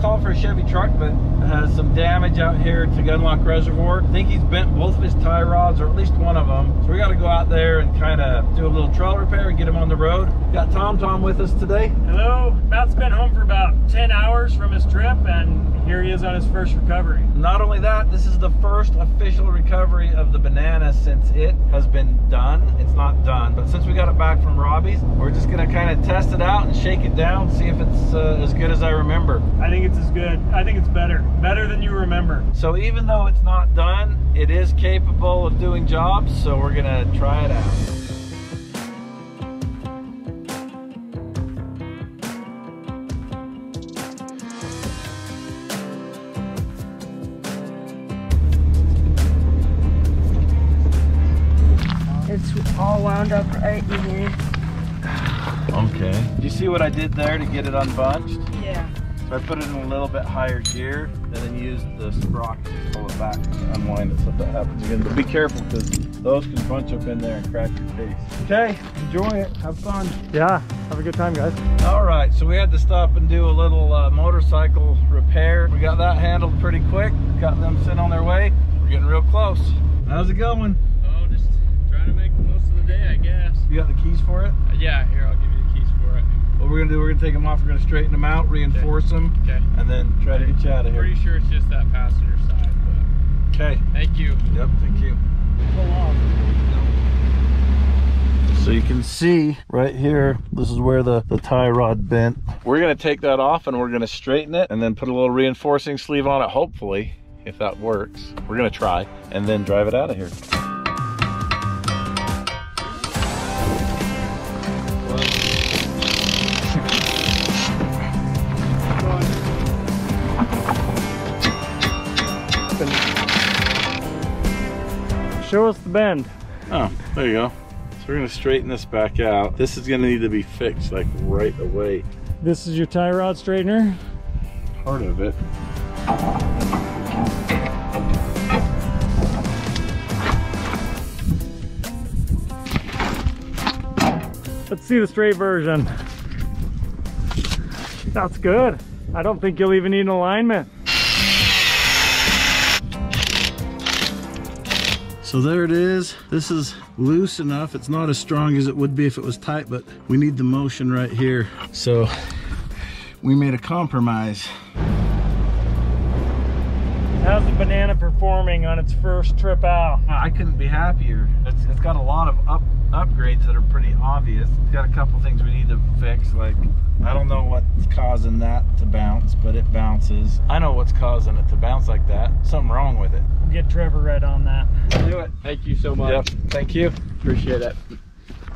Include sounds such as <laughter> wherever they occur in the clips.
call for a Chevy truck, but has some damage out here to Gunlock Reservoir. I think he's bent both of his tie rods, or at least one of them. So we got to go out there and kind of do a little trail repair and get him on the road. Got Tom Tom with us today. Hello. Matt's been home for about 10 hours from his trip, and here he is on his first recovery. Not only that, this is the first official recovery of the banana since it has been done. It's not done, but since we got it back from Robbie's, we're just gonna kind of test it out and shake it down, see if it's uh, as good as I remember. I think it's as good. I think it's better. Better than you remember. So even though it's not done, it is capable of doing jobs, so we're gonna try it out. All wound up right in here. Okay. Do you see what I did there to get it unbunched? Yeah. So I put it in a little bit higher gear, and then used the sprocket to pull it back to unwind it so that happens again. But be careful because those can bunch up in there and crack your face. Okay, enjoy it. Have fun. Yeah. Have a good time, guys. All right, so we had to stop and do a little uh, motorcycle repair. We got that handled pretty quick. Got them sent on their way. We're getting real close. How's it going? Day, I guess. You got the keys for it? Uh, yeah, here, I'll give you the keys for it. What we're gonna do, we're gonna take them off, we're gonna straighten them out, reinforce them, Okay. and then try to get you out of here. Pretty sure it's just that passenger side, but Okay. thank you. Yep, thank you. Pull off. So you can see right here, this is where the, the tie rod bent. We're gonna take that off and we're gonna straighten it and then put a little reinforcing sleeve on it, hopefully, if that works. We're gonna try and then drive it out of here. Show us the bend. Oh, there you go. So we're gonna straighten this back out. This is gonna need to be fixed like right away. This is your tie rod straightener. Part of it. Let's see the straight version. That's good. I don't think you'll even need an alignment. So there it is. This is loose enough. It's not as strong as it would be if it was tight, but we need the motion right here. So we made a compromise. How's the banana performing on its first trip out? Uh, I couldn't be happier. It's, it's got a lot of up upgrades that are pretty obvious. It's got a couple things we need to fix. Like, I don't know what's causing that to bounce, but it bounces. I know what's causing it to bounce like that. Something wrong with it. We'll get Trevor right on that. Do it. Thank you so much. Yep. Thank you. Appreciate it.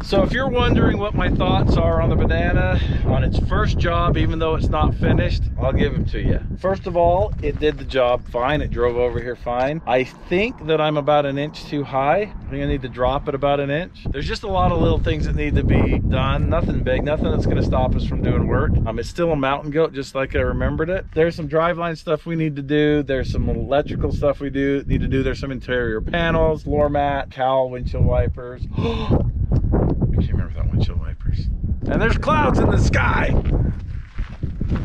So if you're wondering what my thoughts are on the banana on its first job, even though it's not finished, I'll give them to you. First of all, it did the job fine. It drove over here fine. I think that I'm about an inch too high. I think I need to drop it about an inch. There's just a lot of little things that need to be done. Nothing big, nothing that's gonna stop us from doing work. Um, it's still a mountain goat, just like I remembered it. There's some driveline stuff we need to do. There's some electrical stuff we do need to do. There's some interior panels, floor mat, cowl, windshield wipers. <gasps> I can't remember without windshield wipers. And there's clouds in the sky.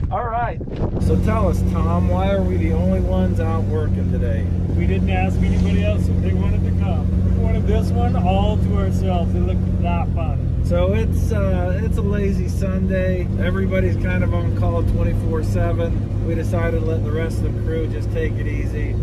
All right. So tell us, Tom, why are we the only ones out working today? We didn't ask anybody else if they wanted to come. We wanted this one all to ourselves. It looked that fun. So it's uh, it's a lazy Sunday. Everybody's kind of on call 24/7. We decided to let the rest of the crew just take it easy.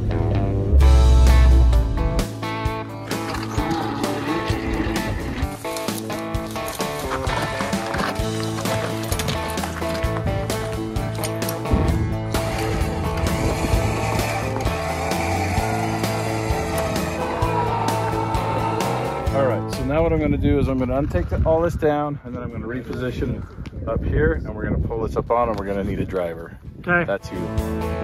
So now what I'm gonna do is I'm gonna untake the, all this down and then I'm gonna reposition up here and we're gonna pull this up on and we're gonna need a driver. Okay. That's you.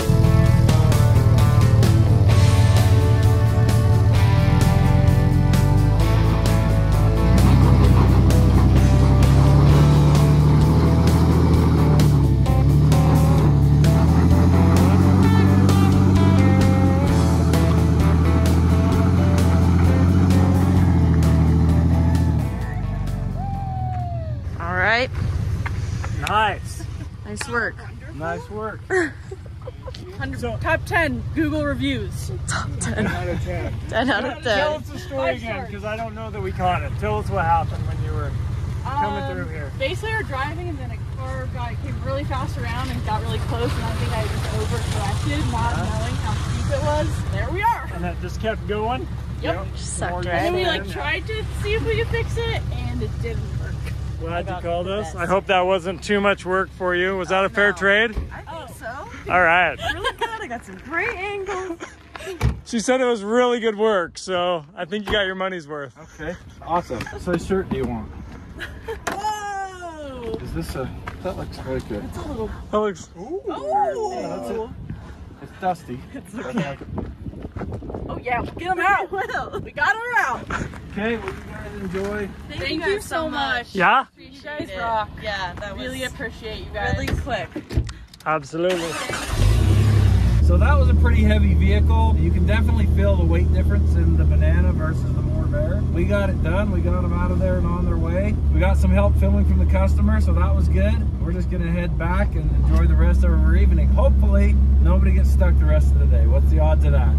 Nice. Nice work. Nice work. 100, So- top 10 Google reviews. Top 10 out of 10. 10 out of 10. <laughs> Tell us the story Five again, because I don't know that we caught it. Tell us what happened when you were coming Um, through here. Basically, we're driving, and then a car guy came really fast around and got really close, and I think I just overcorrected, not knowing how steep it was. There we are. And that just kept going? Yep. Sucked right And then we like tried to see if we could fix it, and it didn't work. Glad you About called us. I hope that wasn't too much work for you. Was that a fair oh, no. trade? I think oh. so. All right. <laughs> Really good. I got some great angles. She said it was really good work, so I think you got your money's worth. Okay. Awesome. What size shirt do you want? Whoa! Is this a? That looks really good. It's a little... That looks. Oh! That's it. It's dusty. It's okay. Oh yeah, get them out. <laughs> We got her out. Okay. Well, you guys enjoy. Thank, you so much. Yeah, You guys rock. Yeah, that was Really appreciate you guys. really quick. absolutely. So that was a pretty heavy vehicle. You can definitely feel the weight difference in the banana versus the Morrvair. We got it done. We got them out of there and on their way. We got some help filming from the customer, so that was good. We're just gonna head back and enjoy the rest of our evening. Hopefully, nobody gets stuck the rest of the day. What's the odds of that?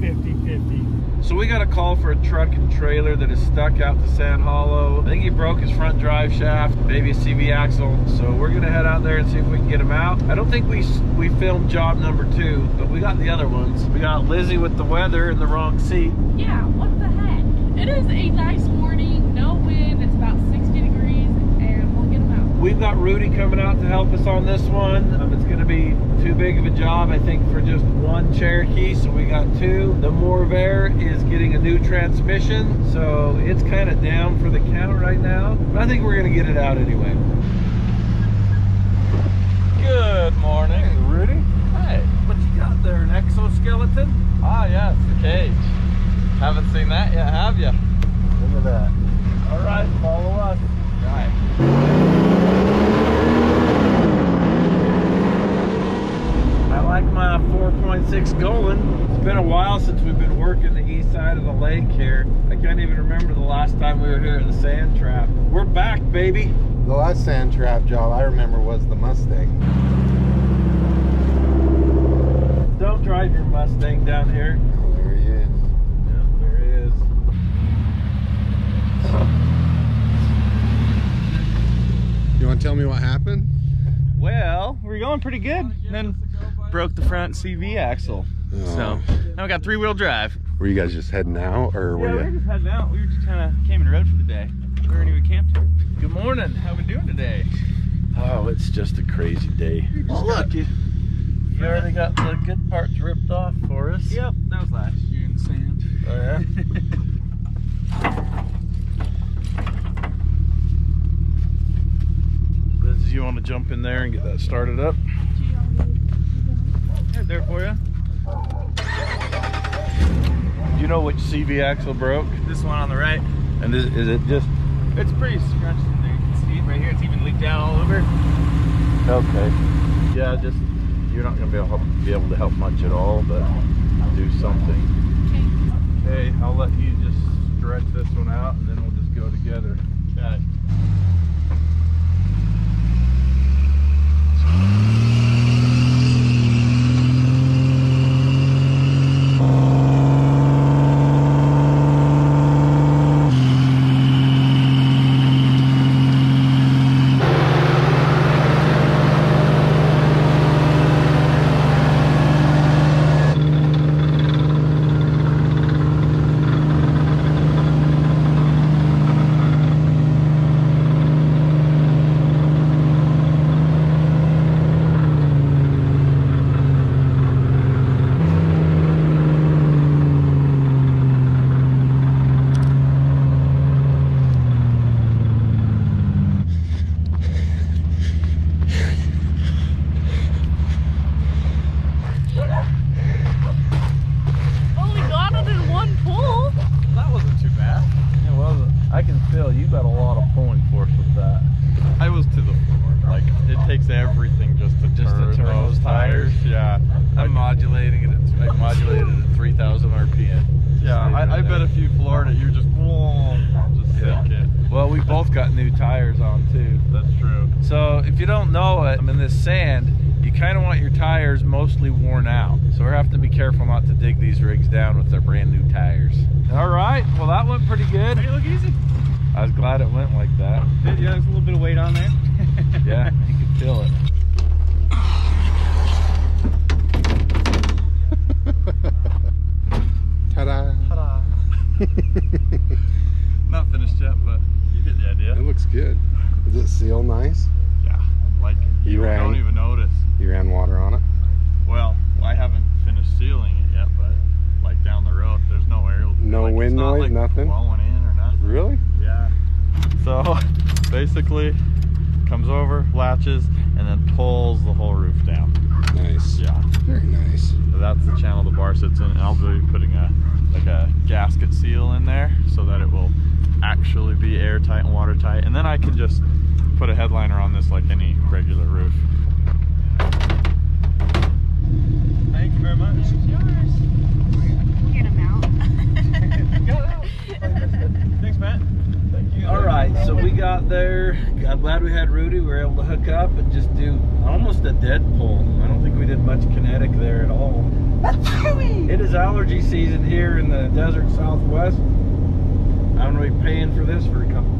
50 50. So we got a call for a truck and trailer that is stuck out to Sand Hollow. I think he broke his front drive shaft, maybe a CV axle. So we're gonna head out there and see if we can get him out. I don't think we we filmed job number two, but we got the other ones. We got Lizzie with the weather in the wrong seat. Yeah, what the heck? It is a nice morning, no wind, it's about 60 degrees, and we'll get them out. We've got Rudy coming out to help us on this one. Um, it's gonna be too big of a job, I think, for just one Cherokee. So we got two. The Morrvair is getting a new transmission, so it's kind of down for the count right now. But I think we're gonna get it out anyway. Good morning. Rudy, Hey. what you got there? An exoskeleton? Ah, yeah, it's the cage. Haven't seen that yet, have you? Look at that. All right, follow us. Right. I like my 4.6 Golan. It's been a while since we've been working the east side of the lake here. I can't even remember the last time we were here at the sand trap. We're back, baby. The last sand trap job I remember was the Mustang. Don't drive your Mustang down here. Oh, there he is. Yeah, there he is. You want to tell me what happened? Well, we're going pretty good. Then broke the front CV axle. So Oh. now we got three wheel drive. Were you guys just heading out, or Yeah, we were were just heading out. We were just kind of came in the road for the day. We weren't even camped. Good morning. How we doing today? Oh, it's just a crazy day. Oh, look, you, you already got the good parts ripped off for us. Yep, that was last year in the sand. Oh, yeah? <laughs> Liz, you want to jump in there and get that started up? There for you. Do you know which CV axle broke? This one on the right. And is, is it just It's pretty scratched in there. You can see it right here. It's even leaked out all over. okay? Yeah, just you're not gonna be able, be able to help much at all, but do something. Okay, I'll let you just stretch this one out, and then we'll just go together. Got it. Only got it in one pull. That wasn't too bad. It wasn't. I can feel you got a lot of pulling force with that. I was to the floor. Like, it takes everything just to Just to turn, turn those those tires? tires. Yeah. I'm modulating it. At, I modulated it at 3,000 RPM. Yeah, I, I bet if you floored it, you're just, <laughs> just Yeah. Well, we both got new tires on too. That's true. So if you don't know it, I'm in this sand, you kind of want your tires mostly worn out. So we're having to be careful not to dig these rigs down with their brand new tires. All right, well that went pretty good. Hey, look easy. I was glad it went like that. Yeah, there's a little bit of weight on there. <laughs> Yeah, you can feel it. Over, latches, and then pulls the whole roof down. Nice. Yeah. Very nice. So that's the channel the bar sits in, and I'll be putting a like a gasket seal in there so that it will actually be airtight and watertight, and then I can just put a headliner on this like any regular roof. Thank you very much. Get 'em out. <laughs> Thanks, Matt. All right, so we got there. I'm glad we had Rudy. We were able to hook up and just do almost a dead pull. I don't think we did much kinetic there at all. <laughs> It is allergy season here in the desert southwest. I'm gonna be paying for this for a couple.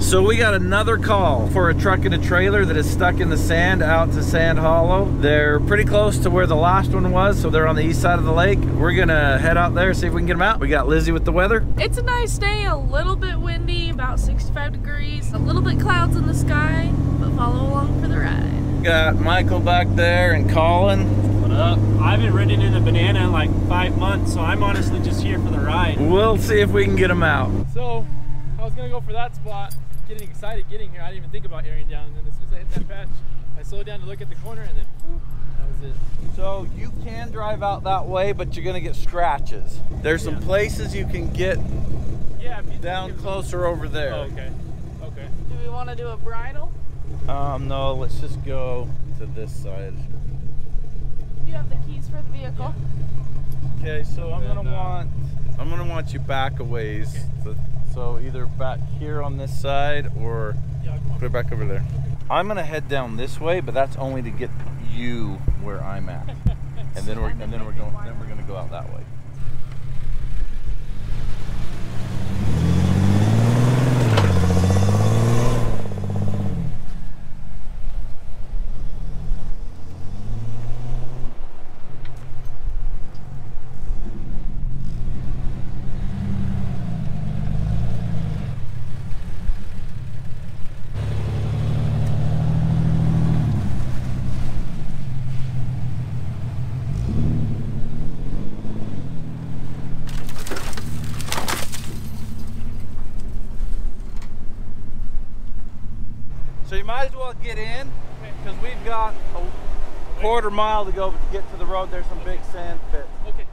So we got another call for a truck and a trailer that is stuck in the sand out to Sand Hollow. They're pretty close to where the last one was, so they're on the east side of the lake. We're gonna head out there, see if we can get them out. We got Lizzie with the weather. It's a nice day, a little bit windy, about 65 degrees, a little bit clouds in the sky, but follow along for the ride. Got Michael back there and Colin. What up? I haven't ridden in the banana in like five months, so I'm honestly just here for the ride. We'll see if we can get them out. So I was gonna go for that spot, getting excited getting here. I didn't even think about airing down, and then as soon as I hit that patch, I slowed down to look at the corner, and then whew, that was it. So you can drive out that way, but you're gonna get scratches. There's some places you can get Yeah. If you down closer over there. Oh, okay. Okay. Do we want to do a bridle? Um, no, let's just go to this side. Do you have the keys for the vehicle? Okay, so I'm gonna uh, want I'm gonna want you back a ways. So, so either back here on this side or Yeah, come on. put it back over there. I'm gonna head down this way, but that's only to get you where I'm at. <laughs> And then we're and then we're going then we're gonna go out that way. So you might as well get in because we've got a quarter mile to go to get to the road. There's some big sand pits. Okay.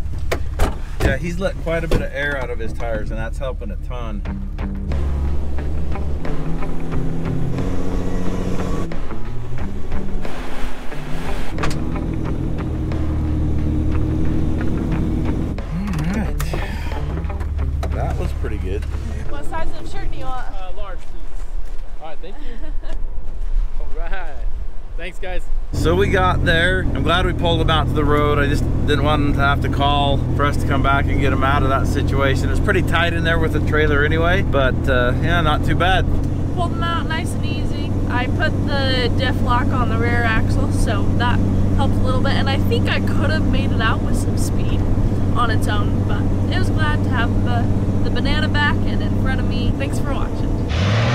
Yeah, he's let quite a bit of air out of his tires, and that's helping a ton. So we got there. I'm glad we pulled him out to the road. I just didn't want him to have to call for us to come back and get him out of that situation. It was pretty tight in there with the trailer anyway, but uh, yeah, not too bad. Pulled them out nice and easy. I put the diff lock on the rear axle, so that helped a little bit. And I think I could have made it out with some speed on its own, but it was glad to have the, the banana back and in front of me. Thanks for watching.